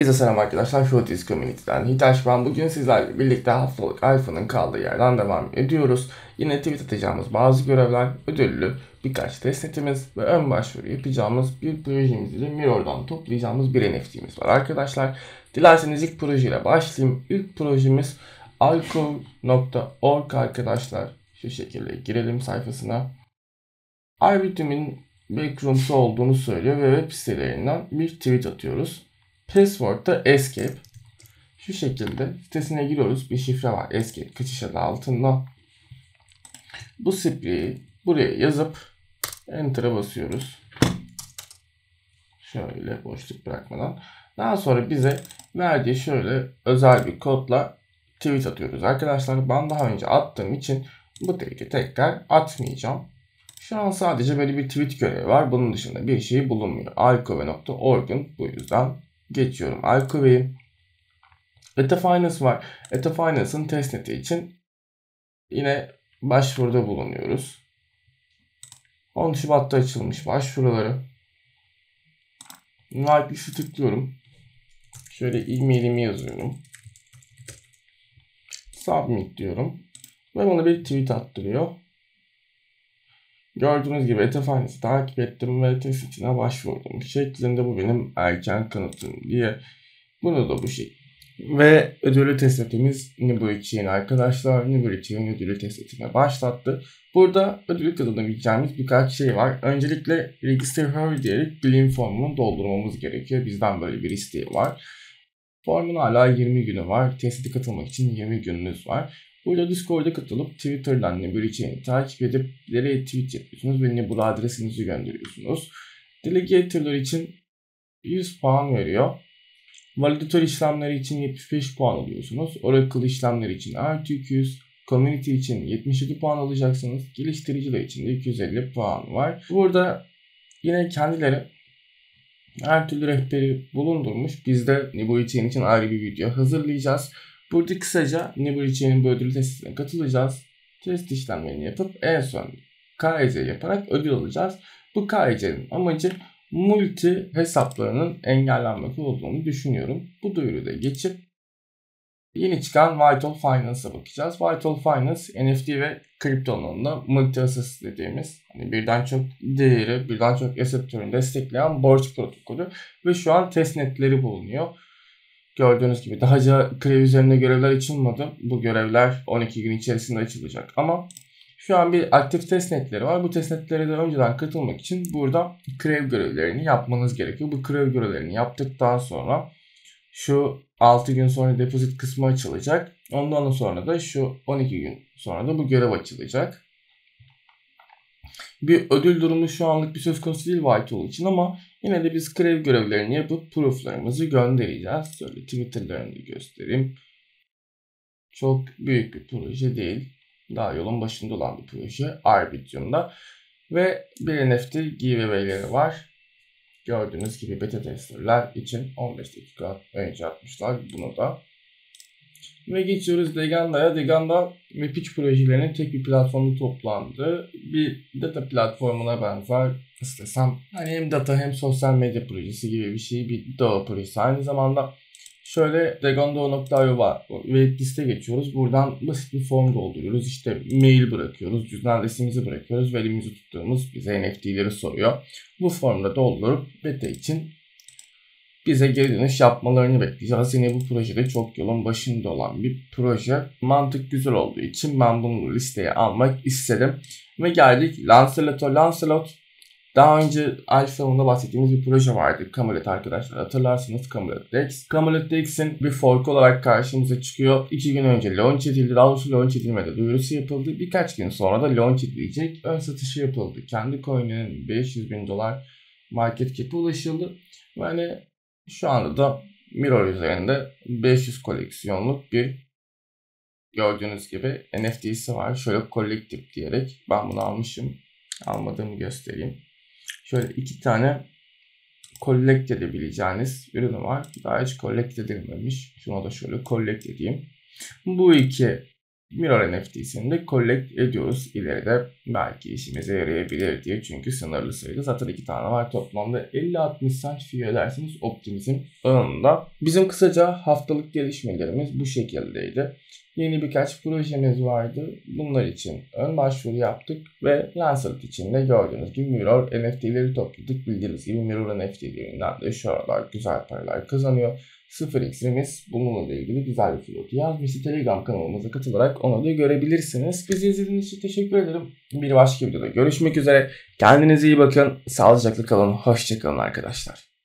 Herkese selam arkadaşlar. Shorties Community'den Hitaş ben. Bugün sizlerle birlikte haftalık alfanın kaldığı yerden devam ediyoruz. Yine tweet atacağımız bazı görevler, ödüllü birkaç testnetimiz ve ön başvuru yapacağımız bir projemiz ile Mirror'dan toplayacağımız bir NFT'miz var arkadaşlar. Dilerseniz ilk projeyle başlayayım. İlk projemiz alcove.org arkadaşlar. Şu şekilde girelim sayfasına. Arbitrum'in Backrooms'u olduğunu söylüyor ve web sitelerinden bir tweet atıyoruz. Password da escape. Şu şekilde sitesine giriyoruz. Bir şifre var. Escape kaçış adı altında. Bu şifreyi buraya yazıp Enter'a basıyoruz. Şöyle boşluk bırakmadan. Daha sonra bize verdiği şöyle özel bir kodla tweet atıyoruz. Arkadaşlar ben daha önce attığım için bu tweet'i tekrar atmayacağım. Şu an sadece böyle bir tweet görevi var. Bunun dışında bir şey bulunmuyor. alkove.org'un bu yüzden geçiyorum. Alkuve'yi. Eta Finance var. Eta Finance'ın testneti için yine başvuruda bulunuyoruz. 10 Şubat'ta açılmış başvuruları. Whitelist'i tıklıyorum. Şöyle e-mailimi yazıyorum. Submit diyorum. Ve bana bir tweet attırıyor. Gördüğünüz gibi Etafinance'ı takip ettim ve test içine başvurdum. Şeklinde bu benim erken kanıtım diye. Bunu da bu şey. Ve ödüllü testletimiz Nibur için arkadaşlar. Nibur için ödüllü testletine başlattı. Burada ödüllü kazanabileceğimiz birkaç şey var. Öncelikle Register Her diyerek bilim formunu doldurmamız gerekiyor. Bizden böyle bir isteği var. Formun hala 20 günü var. Testi katılmak için 20 gününüz var. Burada Discord'a katılıp Twitter'dan Nebul içeriğini takip edip nereye tweet yapıyorsunuz ve Nebul adresinizi gönderiyorsunuz. Delegator'lar için 100 puan veriyor. Validatör işlemleri için 75 puan alıyorsunuz. Oracle işlemleri için artı 200. Community için 77 puan alacaksınız. Geliştiriciler için de 250 puan var. Burada yine kendileri her türlü rehberi bulundurmuş. Biz de için için ayrı bir video hazırlayacağız. Burada kısaca Niburiçi'nin bu ödül testine katılacağız. Test işlemlerini yapıp en son KYC yaparak ödül alacağız. Bu KYC'nin amacı multi hesaplarının engellenmesi olduğunu düşünüyorum. Bu duyuruda geçip yeni çıkan Vital Finance'a bakacağız. Vital Finance NFT ve kripto alanında multi asset dediğimiz hani birden çok değeri, birden çok asset türünü destekleyen borç protokolü ve şu an testnetleri bulunuyor. Gördüğünüz gibi daha önce Crave üzerinde görevler açılmadı. Bu görevler 12 gün içerisinde açılacak. Ama şu an bir aktif testnetleri var. Bu testnetlere de önceden katılmak için burada Crave görevlerini yapmanız gerekiyor. Bu Crave görevlerini yaptıktan sonra şu 6 gün sonra depozit kısmı açılacak. Ondan sonra da şu 12 gün sonra da bu görev açılacak. Bir ödül durumu şu anlık bir söz konusu değil Whitehall için ama yine de biz Crave görevlerini yapıp prooflarımızı göndereceğiz. Şöyle Twitter'larını göstereyim. Çok büyük bir proje değil. Daha yolun başında olan bir proje Arbitrium'da. Ve bir NFT giveaway'leri var. Gördüğünüz gibi beta testerler için 15 dakika önce atmışlar bunu da. Ve geçiyoruz Deganda'ya. Deganda ve pitch projelerinin tek bir platformda toplandığı bir data platformuna benzer istesem. Hani hem data hem sosyal medya projesi gibi bir şey bir DAO projesi. Aynı zamanda şöyle degando.io var. Web liste geçiyoruz. Buradan basit bir form dolduruyoruz. İşte mail bırakıyoruz. Cüzdan adresimizi bırakıyoruz ve elimizi tuttuğumuz bize NFT'leri soruyor. Bu formda doldurup beta için bize geri dönüş yapmalarını bekleyeceğiz. Yine bu projede çok yolun başında olan bir proje. Mantık güzel olduğu için ben bunu listeye almak istedim. Ve geldik Lancelot'a. Lancelot daha önce Alpha'ında bahsettiğimiz bir proje vardı. Camelot arkadaşlar hatırlarsınız Camelot Dex. Camelot Dex'in bir fork olarak karşımıza çıkıyor. İki gün önce launch edildi. Daha doğrusu launch edilmedi. Duyurusu yapıldı. Birkaç gün sonra da launch edilecek. Ön satışı yapıldı. Kendi coin'inin 500 bin dolar market cap'e ulaşıldı. Ve hani şu anda da Mirror üzerinde 500 koleksiyonluk bir gördüğünüz gibi NFT'si var. Şöyle collective diyerek ben bunu almışım. Almadığımı göstereyim. Şöyle iki tane collect edebileceğiniz ürünü var. Daha hiç collect edilmemiş. Şuna da şöyle collect edeyim. Bu iki Mirror NFT'sini de collect ediyoruz. İleride belki işimize yarayabilir diye. Çünkü sınırlı sayıda zaten iki tane var. Toplamda 50-60 cent fee ederseniz Optimizm ağında. Bizim kısaca haftalık gelişmelerimiz bu şekildeydi. Yeni birkaç projemiz vardı. Bunlar için ön başvuru yaptık ve Lancet için de gördüğünüz gibi Mirror NFT'leri topladık. Bildiğiniz gibi Mirror NFT'lerinden de şu aralar güzel paralar kazanıyor. 0x'imiz bununla ilgili güzel bir pilot yazmıştı. Telegram kanalımıza katılarak onu da görebilirsiniz. Bizi izlediğiniz için teşekkür ederim. Bir başka videoda görüşmek üzere. Kendinize iyi bakın. Sağlıcakla kalın. Hoşçakalın arkadaşlar.